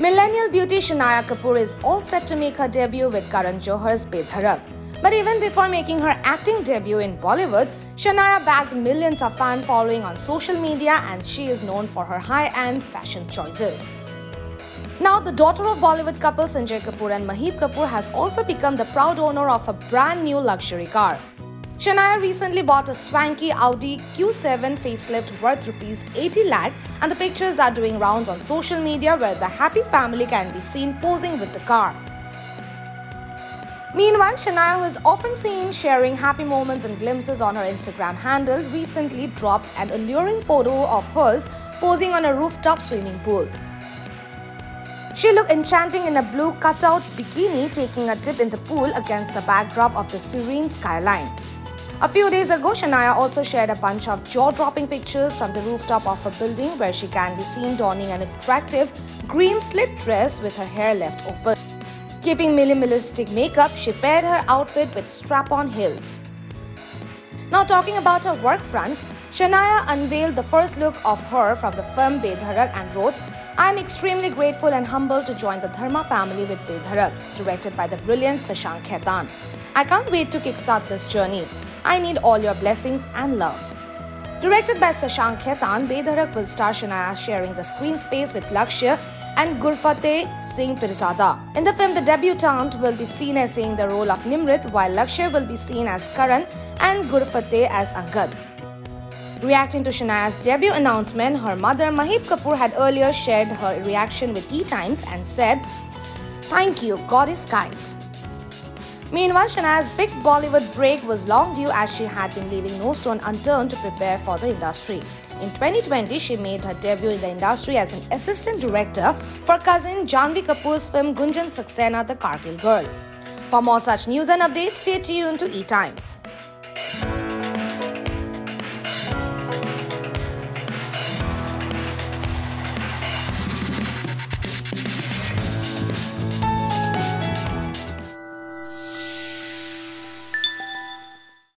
Millennial beauty Shanaya Kapoor is all set to make her debut with Karan Johar's Bedhadak. But even before making her acting debut in Bollywood, Shanaya bagged millions of fan following on social media and she is known for her high-end fashion choices. Now, the daughter of Bollywood couple Sanjay Kapoor and Maheep Kapoor has also become the proud owner of a brand new luxury car. Shanaya recently bought a swanky Audi Q7 facelift worth rupees 80 lakh and the pictures are doing rounds on social media where the happy family can be seen posing with the car. Meanwhile, Shanaya, who is often seen sharing happy moments and glimpses on her Instagram handle, recently dropped an alluring photo of hers posing on a rooftop swimming pool. She looked enchanting in a blue cutout bikini taking a dip in the pool against the backdrop of the serene skyline. A few days ago, Shanaya also shared a bunch of jaw-dropping pictures from the rooftop of a building where she can be seen donning an attractive green slit dress with her hair left open. Keeping minimalistic makeup, she paired her outfit with strap-on heels. Now talking about her work front, Shanaya unveiled the first look of her from the film Bedhadak and wrote, I am extremely grateful and humbled to join the Dharma family with Bedhadak, directed by the brilliant Shashank Khaitan. I can't wait to kickstart this journey. I need all your blessings and love. Directed by Shashank Khaitan, Bedhadak will star Shanaya sharing the screen space with Lakshya and Gurfateh Singh Pirzada. In the film, the debutante will be seen as saying the role of Nimrit, while Lakshya will be seen as Karan and Gurfateh as Angad. Reacting to Shanaya's debut announcement, her mother Maheep Kapoor had earlier shared her reaction with E Times and said, Thank you, God is kind. Meanwhile, Shanaya's big Bollywood break was long due as she had been leaving no stone unturned to prepare for the industry. In 2020, she made her debut in the industry as an assistant director for cousin Janhvi Kapoor's film Gunjan Saxena The Kargil Girl. For more such news and updates, stay tuned to E-Times.